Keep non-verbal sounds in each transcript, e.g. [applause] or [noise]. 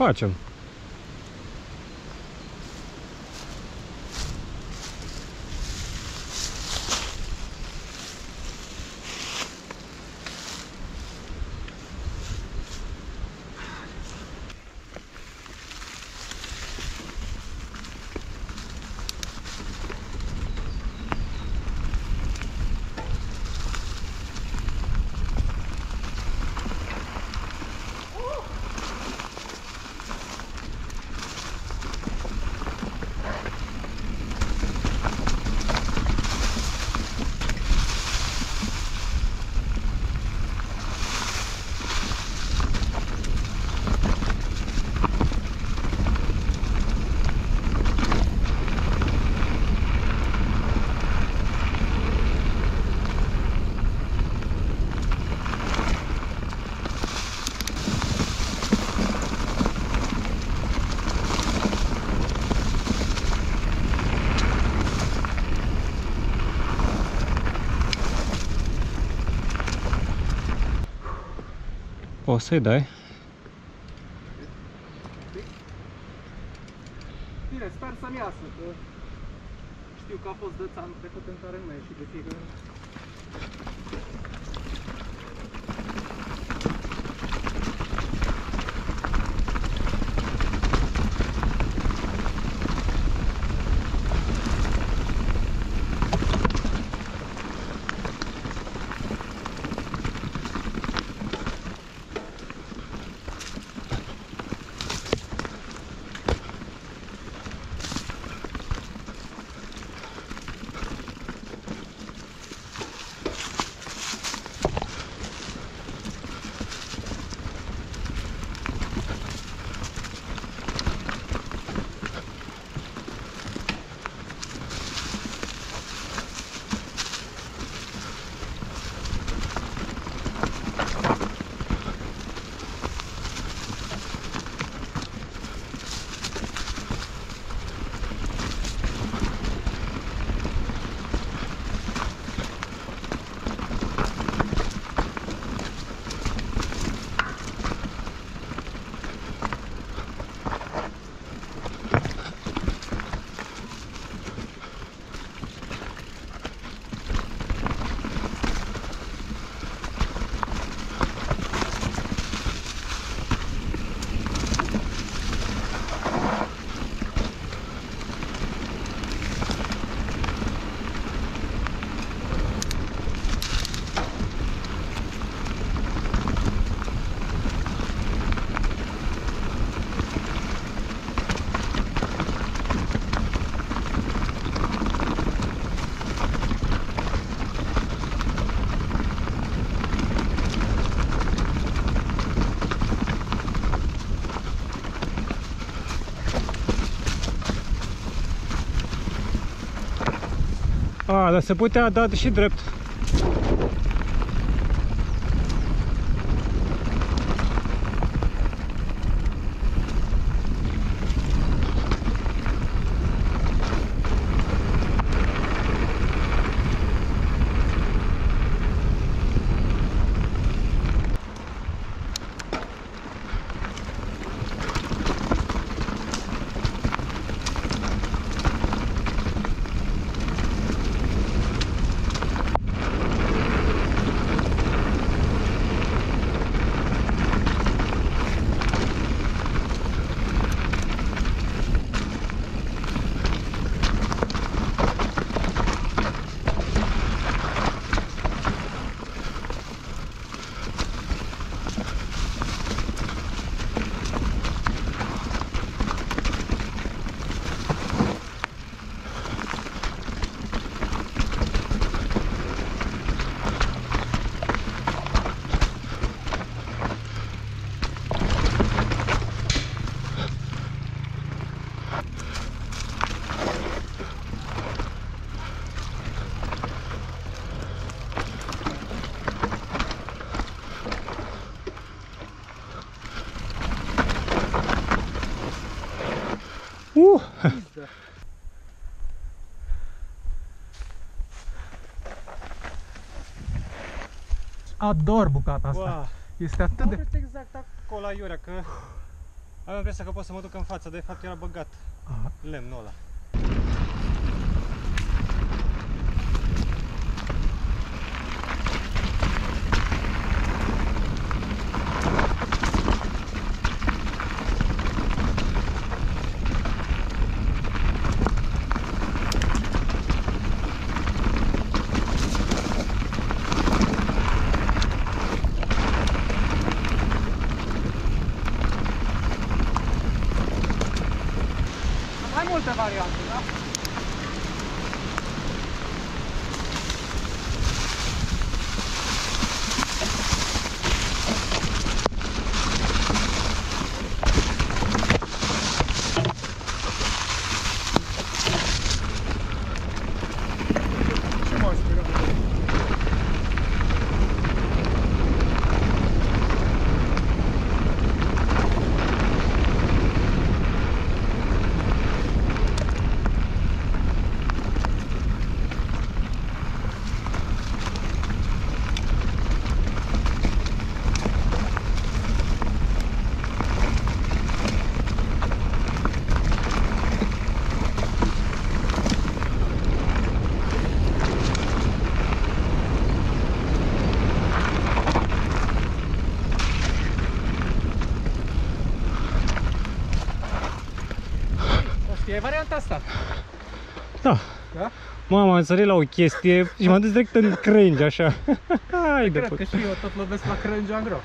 Patrzę. Poți să-i dai? Bine, sper să-mi iasă, că știu că a fost de anul trecut în care nu mi-a ieșit de fiecare dar se putea da și drept. Uh! Pizdă. Ador bucata asta. Wow. Este atât de... Uite exact acolo la Iurea, că Am impresia că pot să mă duc în față, de fapt era băgat Aha. lemnul ăla. Multe variante, da? Ce mă inspiră? O știi varianta asta? Da. Da? Mama, am sărit la o chestie și m-am dus direct în crengi, așa. [laughs] Hai de Cred put. că și eu tot lovesc la crângea în greu.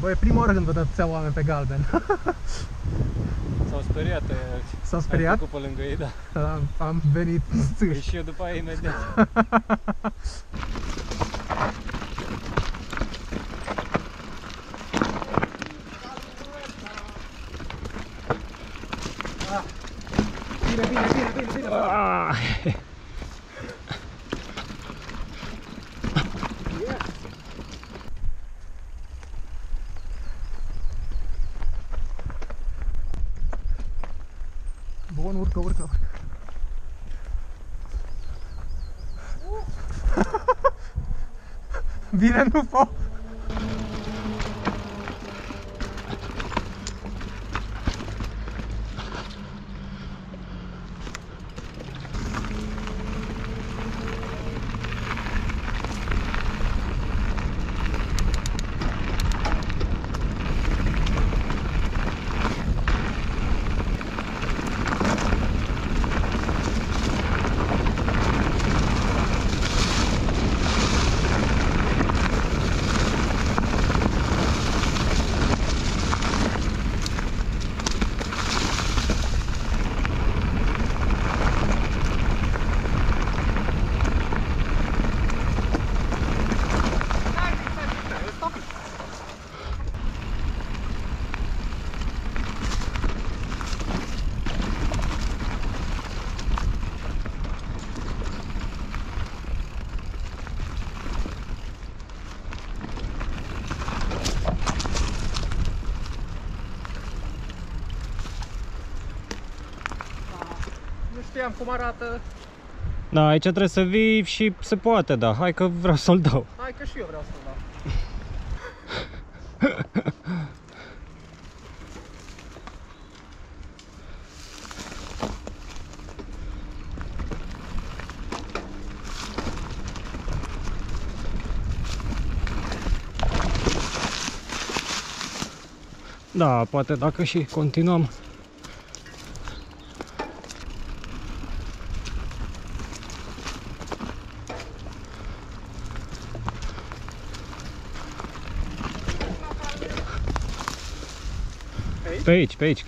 Bă, e prima oară când văd atâția oameni pe galben. [laughs] S-au speriat. eh, S-au am speriat? trecut pe lângă ei, da. Am, am venit [laughs] Păi țâș. și eu după aia imediat. Bine, bine, bine, bine, bine. Ah. Bun, urcă, urcă, urcă. Bine, nu pot. Nu știam cum arată. Da, aici trebuie să vii și se poate, da. Hai că vreau să-l dau. Hai că și eu vreau să-l dau. Da, poate dacă și continuăm. Aici? Pe aici,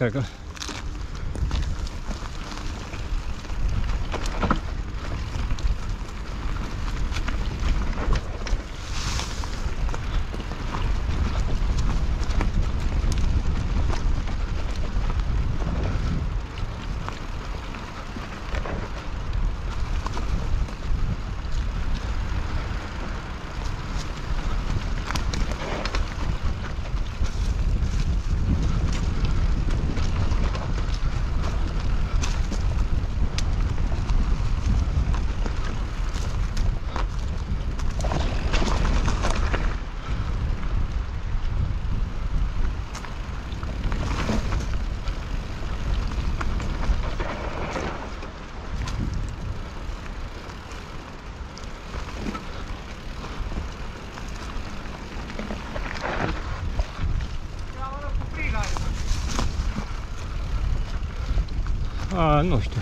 A, nu știu.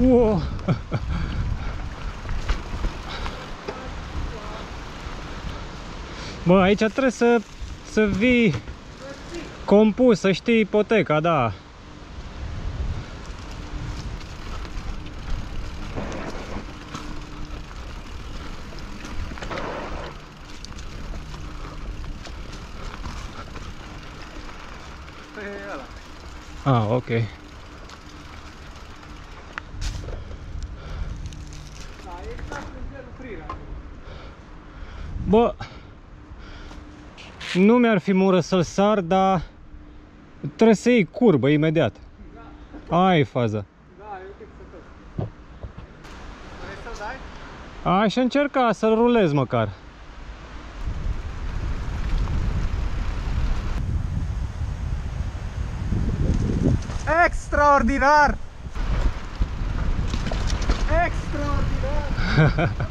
Wow. Bă, aici trebuie să, să vii compus, să știi ipoteca, da. Asta e ăla. Ah, ok. Da, e exact în genul frirea. Bă, nu mi-ar fi mură să-l sar, dar trebuie să iei curbă imediat. Aia e faza. Da, e ok să tot. Vrei să dai? Aș încerca să-l rulez măcar. Extraordinar! Extraordinar! [laughs]